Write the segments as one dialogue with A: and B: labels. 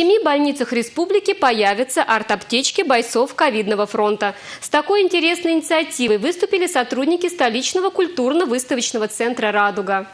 A: семи больницах республики появятся арт-аптечки бойцов ковидного фронта. С такой интересной инициативой выступили сотрудники столичного культурно-выставочного центра «Радуга».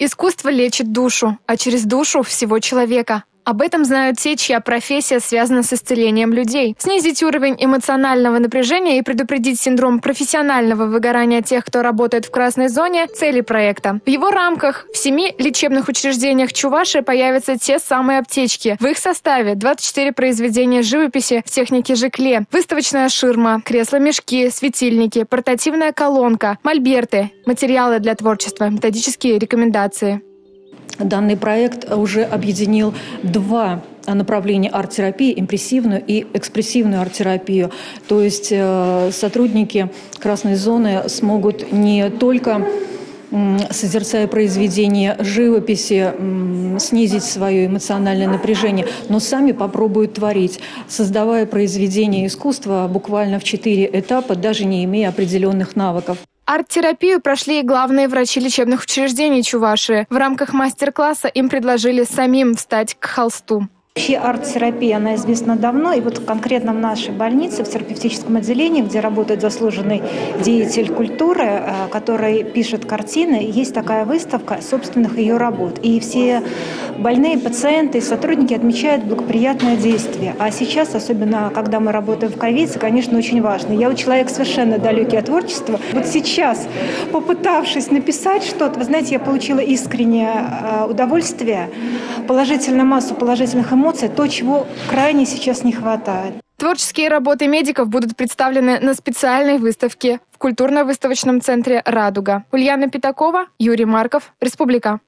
B: Искусство лечит душу, а через душу всего человека. Об этом знают те, чья профессия связана с исцелением людей. Снизить уровень эмоционального напряжения и предупредить синдром профессионального выгорания тех, кто работает в красной зоне – цели проекта. В его рамках в семи лечебных учреждениях Чуваши появятся те самые аптечки. В их составе 24 произведения живописи в технике жикле, выставочная ширма, кресла-мешки, светильники, портативная колонка, мольберты, материалы для творчества, методические рекомендации.
C: Данный проект уже объединил два направления арт-терапии, импрессивную и экспрессивную арт-терапию. То есть э, сотрудники красной зоны смогут не только созерцая произведения живописи, снизить свое эмоциональное напряжение, но сами попробуют творить, создавая произведения искусства буквально в четыре этапа, даже не имея определенных навыков.
B: Арт-терапию прошли и главные врачи лечебных учреждений Чувашии. В рамках мастер-класса им предложили самим встать к холсту.
D: Вообще арт-терапия, она известна давно, и вот конкретно в нашей больнице, в терапевтическом отделении, где работает заслуженный деятель культуры, э, который пишет картины, есть такая выставка собственных ее работ. И все больные пациенты и сотрудники отмечают благоприятное действие. А сейчас, особенно когда мы работаем в ковиде, конечно, очень важно. Я у человека совершенно далекий от творчества. Вот сейчас, попытавшись написать что-то, вы знаете, я получила искреннее э, удовольствие, положительную массу положительных эмоций, то, чего крайне сейчас не хватает.
B: Творческие работы медиков будут представлены на специальной выставке в культурно-выставочном центре «Радуга». Ульяна Пятакова, Юрий Марков, Республика.